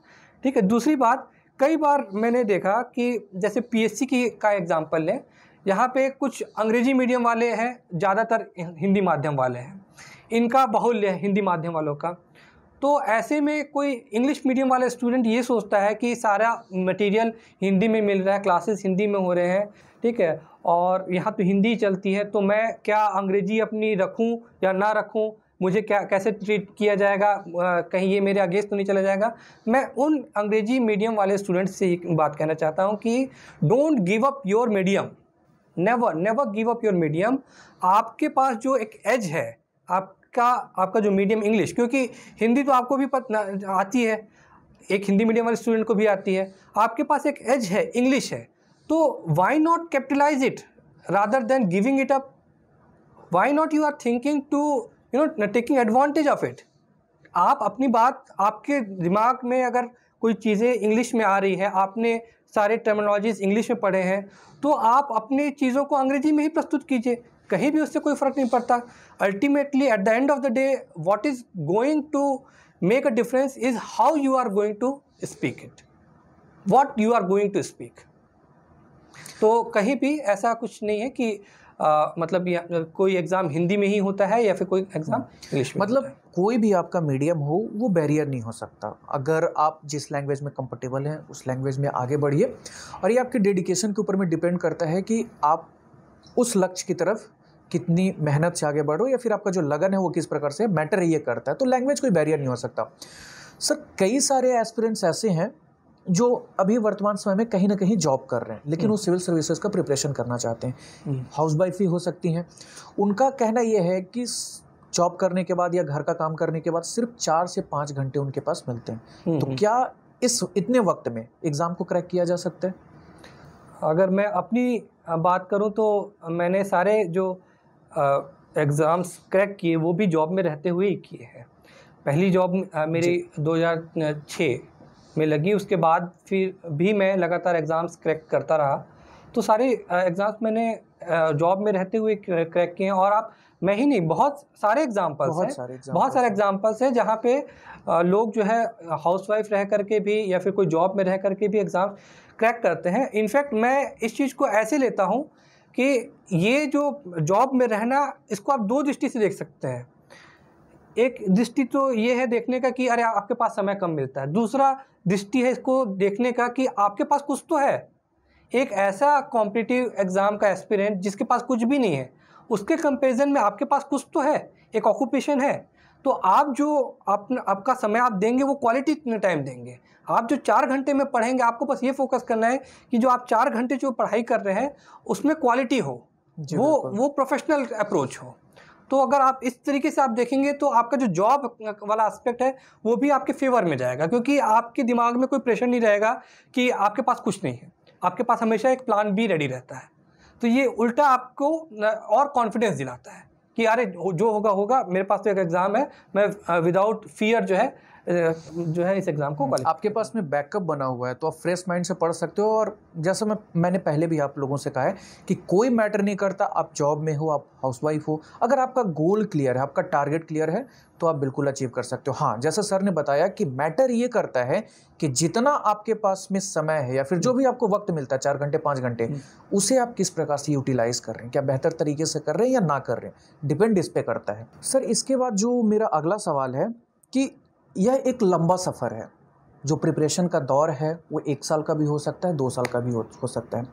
ठीक है दूसरी बात कई बार मैंने देखा कि जैसे पीएससी की का एग्जांपल लें यहाँ पे कुछ अंग्रेज़ी मीडियम वाले हैं ज़्यादातर हिंदी माध्यम वाले हैं। इनका बाहुल्य है हिंदी माध्यम वालों का। तो ऐसे में कोई इंग्लिश मीडियम वाला स्टूडेंट ये सोचता है कि सारा मटेरियल हिंदी में मिल रहा है क्लासेस हिंदी में हो रहे हैं ठीक है? और यहाँ तो हिंदी चलती है तो मैं क्या अंग्रेज़ी अपनी रखूँ या ना रखूँ? मुझे क्या कैसे ट्रीट किया जाएगा? आ, कहीं ये मेरे अगेंस्ट तो नहीं चला जाएगा? मैं उन अंग्रेज़ी मीडियम वाले स्टूडेंट्स से बात कहना चाहता हूँ कि don't give up your medium never never give up your medium आपके पास जो एक एज है, आपका आपका जो मीडियम इंग्लिश क्योंकि हिंदी तो आपको भी पत आती है। एक हिंदी मीडियम वाले स्टूडेंट को भी आती है। आपके पास एक एज है इंग्लिश है। तो why not capitalize it rather than giving it up why not you are thinking to you know taking advantage of it आप अपनी बात आपके दिमाग में अगर कोई चीज़ें इंग्लिश में आ रही है, आपने सारे टर्मिनोलॉजीज इंग्लिश में पढ़े हैं तो आप अपनी चीज़ों को अंग्रेज़ी में ही प्रस्तुत कीजिए। कहीं भी उससे कोई फ़र्क नहीं पड़ता। Ultimately at the end of the day what is going to make a difference is how you are going to speak it what you are going to speak तो कहीं भी ऐसा कुछ नहीं है कि आ, मतलब कोई एग्ज़ाम हिंदी में ही होता है या फिर कोई एग्ज़ाम इंग्लिश में मतलब कोई भी आपका मीडियम हो वो बैरियर नहीं हो सकता। अगर आप जिस लैंग्वेज में कंफर्टेबल हैं उस लैंग्वेज में आगे बढ़िए। और ये आपके डेडिकेशन के ऊपर में डिपेंड करता है कि आप उस लक्ष्य की तरफ़ कितनी मेहनत से आगे बढ़ो या फिर आपका जो लगन है वो किस प्रकार से मैटर ये करता है। तो लैंग्वेज कोई बैरियर नहीं हो सकता। सर कई सारे एस्पिरेंट्स ऐसे हैं जो अभी वर्तमान समय में कहीं ना कहीं जॉब कर रहे हैं लेकिन वो सिविल सर्विसेज़ का प्रिपरेशन करना चाहते हैं। हाउस वाइफ ही हो सकती हैं। उनका कहना यह है कि जॉब करने के बाद या घर का काम करने के बाद सिर्फ़ चार से पाँच घंटे उनके पास मिलते हैं। तो क्या इस इतने वक्त में एग्ज़ाम को क्रैक किया जा सकता है? अगर मैं अपनी बात करूँ तो मैंने सारे जो एग्ज़ाम्स क्रैक किए वो भी जॉब में रहते हुए ही किए हैं। पहली जॉब मेरी 2006 में लगी। उसके बाद फिर भी मैं लगातार एग्ज़ाम्स क्रैक करता रहा। तो सारे एग्ज़ाम्स मैंने जॉब में रहते हुए क्रैक किए हैं। और आप मैं ही नहीं बहुत सारे एग्जाम्पल्स हैं। सारे बहुत सारे एग्जाम्पल्स हैं जहाँ पे लोग जो है हाउस वाइफ रह करके भी या फिर कोई जॉब में रह करके भी एग्ज़ाम क्रैक करते हैं। इनफैक्ट मैं इस चीज़ को ऐसे लेता हूँ कि ये जो जॉब में रहना इसको आप दो दृष्टि से देख सकते हैं। एक दृष्टि तो ये है देखने का कि अरे आपके पास समय कम मिलता है। दूसरा दृष्टि है इसको देखने का कि आपके पास कुछ तो है। एक ऐसा कॉम्पिटिटिव एग्ज़ाम का एस्पिरेंट जिसके पास कुछ भी नहीं है उसके कंपेरिजन में आपके पास कुछ तो है एक ऑक्यूपेशन है। तो आप जो आप आपका समय आप देंगे वो क्वालिटी इतने टाइम देंगे। आप जो चार घंटे में पढ़ेंगे आपको बस ये फोकस करना है कि जो आप चार घंटे जो पढ़ाई कर रहे हैं उसमें क्वालिटी हो वो वो प्रोफेशनल अप्रोच हो। तो अगर आप इस तरीके से आप देखेंगे तो आपका जो जॉब वाला एस्पेक्ट है, वो भी आपके फेवर में जाएगा। क्योंकि आपके दिमाग में कोई प्रेशर नहीं रहेगा कि आपके पास कुछ नहीं है। आपके पास हमेशा एक प्लान बी रेडी रहता है। तो ये उल्टा आपको और कॉन्फिडेंस दिलाता है कि अरे जो होगा होगा, मेरे पास तो एक एग्ज़ाम है, मैं विदाउट फियर जो है जो है इस एग्ज़ाम को आपके पास में बैकअप बना हुआ है तो आप फ्रेश माइंड से पढ़ सकते हो और जैसा मैं मैंने पहले भी आप लोगों से कहा है कि कोई मैटर नहीं करता आप जॉब में हो आप हाउसवाइफ हो अगर आपका गोल क्लियर है आपका टारगेट क्लियर है तो आप बिल्कुल अचीव कर सकते हो। हाँ जैसा सर ने बताया कि मैटर ये करता है कि जितना आपके पास में समय है या फिर जो भी आपको वक्त मिलता है चार घंटे पाँच घंटे हम्म। उसे आप किस प्रकार से यूटिलाइज कर रहे हैं? क्या बेहतर तरीके से कर रहे हैं या ना कर रहे हैं? डिपेंड इस पर करता है। सर इसके बाद जो मेरा अगला सवाल है कि यह एक लंबा सफ़र है। जो प्रिपरेशन का दौर है वो एक साल का भी हो सकता है दो साल का भी हो, हो सकता है।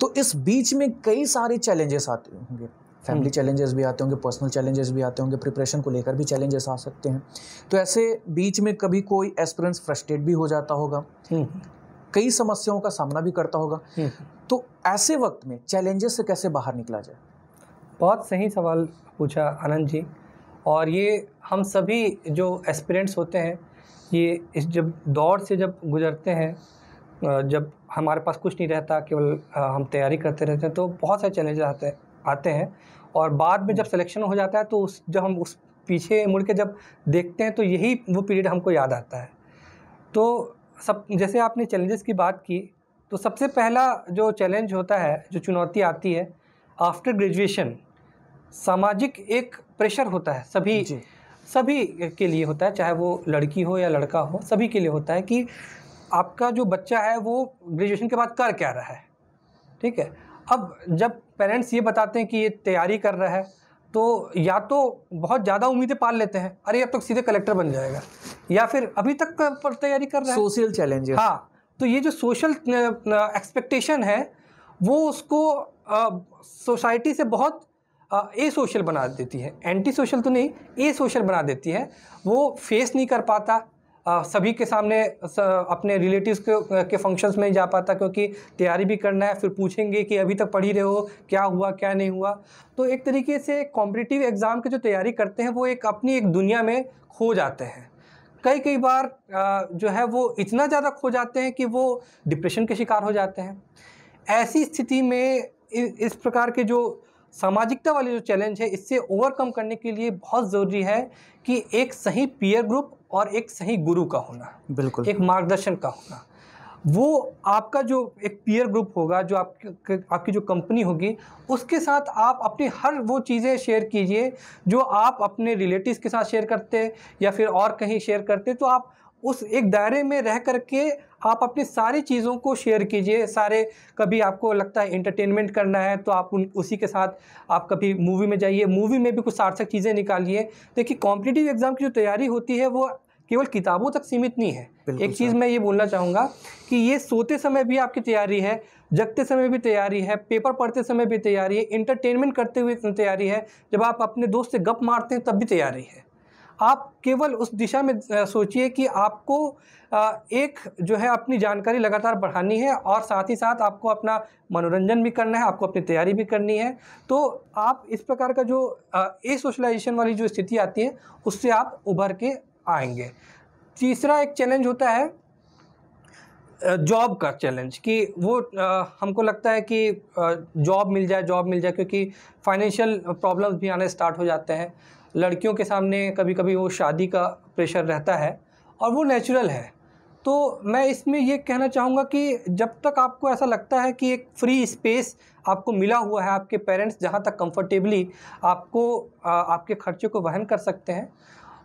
तो इस बीच में कई सारे चैलेंजेस आते होंगे। Family challenges hmm. भी आते होंगे पर्सनल चैलेंजेस भी आते होंगे प्रिपरेशन को लेकर भी चैलेंजेस आ सकते हैं। तो ऐसे बीच में कभी कोई एस्पिरेंट्स फ्रस्ट्रेट भी हो जाता होगा। हम्म। कई समस्याओं का सामना भी करता होगा। हम्म। तो ऐसे वक्त में चैलेंजेस से कैसे बाहर निकला जाए? बहुत सही सवाल पूछा आनंद जी। और ये हम सभी जो एस्पिरेंट्स होते हैं, ये इस जब दौर से जब गुजरते हैं जब हमारे पास कुछ नहीं रहता, केवल हम तैयारी करते रहते हैं तो बहुत सारे चैलेंजेस आते आते हैं। और बाद में जब सिलेक्शन हो जाता है तो उस, जब हम उस पीछे मुड़ के जब देखते हैं तो यही वो पीरियड हमको याद आता है। तो सब, जैसे आपने चैलेंजेस की बात की तो सबसे पहला जो चैलेंज होता है, जो चुनौती आती है आफ्टर ग्रेजुएशन सामाजिक एक प्रेशर होता है सभी सभी के लिए होता है चाहे वो लड़की हो या लड़का हो सभी के लिए होता है कि आपका जो बच्चा है वो ग्रेजुएशन के बाद कर क्या रहा है ठीक है? अब जब पेरेंट्स ये बताते हैं कि ये तैयारी कर रहा है तो या तो बहुत ज़्यादा उम्मीदें पाल लेते हैं अरे अब तक सीधे कलेक्टर बन जाएगा या फिर अभी तक पर तैयारी कर रहा है। सोशल चैलेंज हाँ तो ये जो सोशल एक्सपेक्टेशन है वो उसको सोसाइटी से बहुत ए सोशल बना देती है। एंटी सोशल तो नहीं ए सोशल बना देती है। वो फेस नहीं कर पाता आ, सभी के सामने स, अपने रिलेटिव्स के के फ़ंक्शंस में जा पाता क्योंकि तैयारी भी करना है फिर पूछेंगे कि अभी तक पढ़ी रहे हो क्या हुआ क्या नहीं हुआ। तो एक तरीके से कॉम्पिटिटिव एग्ज़ाम की जो तैयारी करते हैं वो एक अपनी एक दुनिया में खो जाते हैं। कई कई बार जो है वो इतना ज़्यादा खो जाते हैं कि वो डिप्रेशन के शिकार हो जाते हैं। ऐसी स्थिति में इस प्रकार के जो सामाजिकता वाले जो चैलेंज है इससे ओवरकम करने के लिए बहुत ज़रूरी है कि एक सही पीयर ग्रुप और एक सही गुरु का होना बिल्कुल। एक मार्गदर्शन का होना। वो आपका जो एक पीयर ग्रुप होगा जो आपकी आपकी जो कंपनी होगी उसके साथ आप अपनी हर वो चीज़ें शेयर कीजिए जो आप अपने रिलेटिव्स के साथ शेयर करते या फिर और कहीं शेयर करते तो आप उस एक दायरे में रह करके आप अपनी सारी चीज़ों को शेयर कीजिए। सारे कभी आपको लगता है इंटरटेनमेंट करना है तो आप उन उसी के साथ आप कभी मूवी में जाइए। मूवी में भी कुछ सार्थक चीज़ें निकालिए। देखिए कॉम्पिटिटिव एग्ज़ाम की जो तैयारी होती है वो केवल किताबों तक सीमित नहीं है। एक चीज़ मैं ये बोलना चाहूँगा कि ये सोते समय भी आपकी तैयारी है जगते समय भी तैयारी है पेपर पढ़ते समय भी तैयारी है इंटरटेनमेंट करते हुए तैयारी है। जब आप अपने दोस्त से गप मारते हैं तब भी तैयारी है। आप केवल उस दिशा में सोचिए कि आपको एक जो है अपनी जानकारी लगातार बढ़ानी है और साथ ही साथ आपको अपना मनोरंजन भी करना है, आपको अपनी तैयारी भी करनी है। तो आप इस प्रकार का जो ए सोशलाइजेशन वाली जो स्थिति आती है, उससे आप उभर के आएँगे। तीसरा एक चैलेंज होता है जॉब का चैलेंज कि वो हमको लगता है कि जॉब मिल जाए, जॉब मिल जाए, क्योंकि फाइनेंशियल प्रॉब्लम्स भी आने स्टार्ट हो जाते हैं। लड़कियों के सामने कभी कभी वो शादी का प्रेशर रहता है और वो नेचुरल है। तो मैं इसमें ये कहना चाहूँगा कि जब तक आपको ऐसा लगता है कि एक फ्री स्पेस आपको मिला हुआ है आपके पेरेंट्स जहाँ तक कंफर्टेबली आपको आ, आपके खर्चे को वहन कर सकते हैं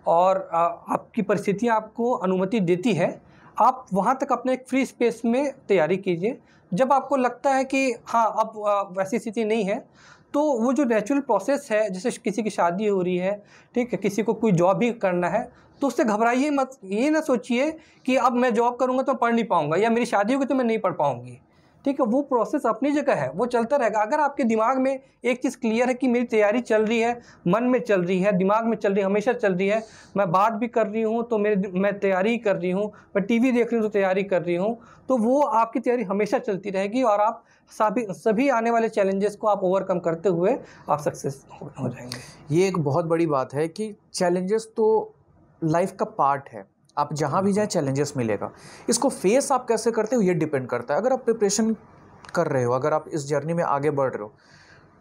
और आ, आपकी परिस्थितियाँ आपको अनुमति देती है आप वहाँ तक अपने एक फ्री स्पेस में तैयारी कीजिए। जब आपको लगता है कि हाँ अब वैसी स्थिति नहीं है तो वो जो नेचुरल प्रोसेस है, जैसे किसी की शादी हो रही है, ठीक है, किसी को कोई जॉब भी करना है तो उससे घबराइए मत, ये ना सोचिए कि अब मैं जॉब करूँगा तो पढ़ नहीं पाऊँगा या मेरी शादी होगी तो मैं नहीं पढ़ पाऊँगी। ठीक है, वो प्रोसेस अपनी जगह है, वो चलता रहेगा। अगर आपके दिमाग में एक चीज़ क्लियर है कि मेरी तैयारी चल रही है, मन में चल रही है, दिमाग में चल रही है, हमेशा चल रही है, मैं बात भी कर रही हूँ तो मेरे मैं तैयारी कर रही हूँ, मैं टीवी देख रही हूँ तो तैयारी कर रही हूँ तो वो आपकी तैयारी हमेशा चलती रहेगी और आप सभी सभी आने वाले चैलेंजेस को आप ओवरकम करते हुए आप सक्सेस हो जाएँगे। ये एक बहुत बड़ी बात है कि चैलेंजेस तो लाइफ का पार्ट है। आप जहाँ भी जाएँ चैलेंजेस मिलेगा। इसको फेस आप कैसे करते हो ये डिपेंड करता है। अगर आप प्रिपरेशन कर रहे हो अगर आप इस जर्नी में आगे बढ़ रहे हो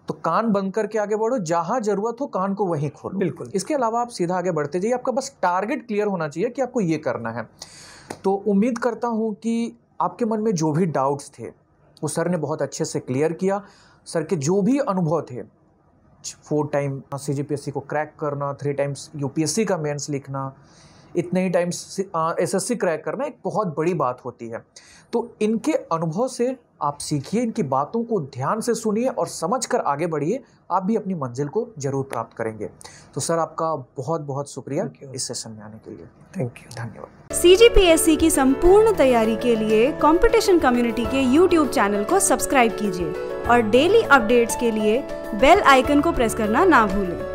तो कान बंद करके आगे बढ़ो जहाँ ज़रूरत हो कान को वहीं खोलो। बिल्कुल। इसके अलावा आप सीधा आगे बढ़ते जाइए। आपका बस टारगेट क्लियर होना चाहिए कि आपको ये करना है। तो उम्मीद करता हूँ कि आपके मन में जो भी डाउट्स थे वो सर ने बहुत अच्छे से क्लियर किया। सर के जो भी अनुभव थे फोर टाइम सी को क्रैक करना थ्री टाइम्स यूपीएससी का मेंस लिखना इतने ही टाइम्स एसएससी क्रैक करना एक बहुत बड़ी बात होती है। तो इनके अनुभव से आप सीखिए इनकी बातों को ध्यान से सुनिए और समझ कर आगे बढ़िए आप भी अपनी मंजिल को ज़रूर प्राप्त करेंगे। तो सर आपका बहुत बहुत शुक्रिया इस सेशन में आने के लिए। थैंक यू धन्यवाद। सीजीपीएससी की संपूर्ण तैयारी के लिए कंपटीशन कम्युनिटी के यूट्यूब चैनल को सब्सक्राइब कीजिए और डेली अपडेट्स के लिए बेल आइकन को प्रेस करना ना भूलें।